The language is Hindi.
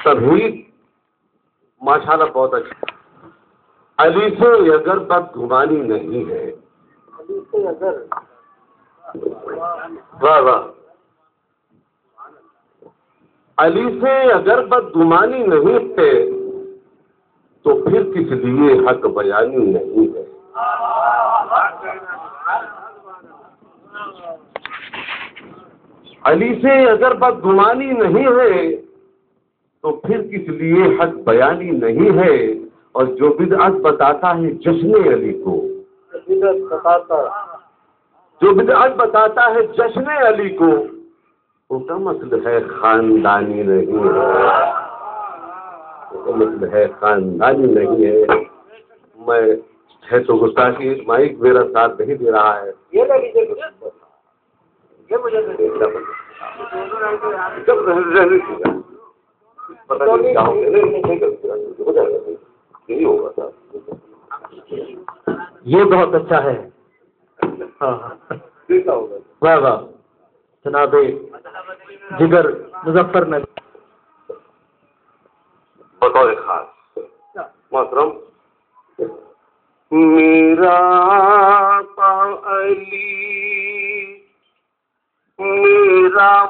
तभी माशाला बहुत अच्छा। अली से अगर बदगुमानी नहीं है। अली से अगर वाह वाह। अली से अगर बदगुमानी नहीं है तो फिर किस लिए हक बयानी नहीं है? अली से अगर बदगुमानी नहीं है तो फिर किस लिए हक बयानी नहीं है? और जो बिदअत बताता है जश्न अली को। जो बिदअत बताता है जश्न अली को उसका मतलब है खानदानी नहीं है। उसका मतलब है खानदानी नहीं है। मैं है तो गुस्सा की माइक मेरा साथ नहीं दे रहा है। ये ये मुझे दीजिए। जब रहने दीजिएगा। पता नहीं क्या हो पता नहीं में नहीं गलती हो जाएगा यही होगा ये बहुत अच्छा है। हाँ, हाँ। वाह वाह। जनाबे जिगर मुजफ्फरनगर। बतौर खास। मोहतरम। मेरा अली मेरा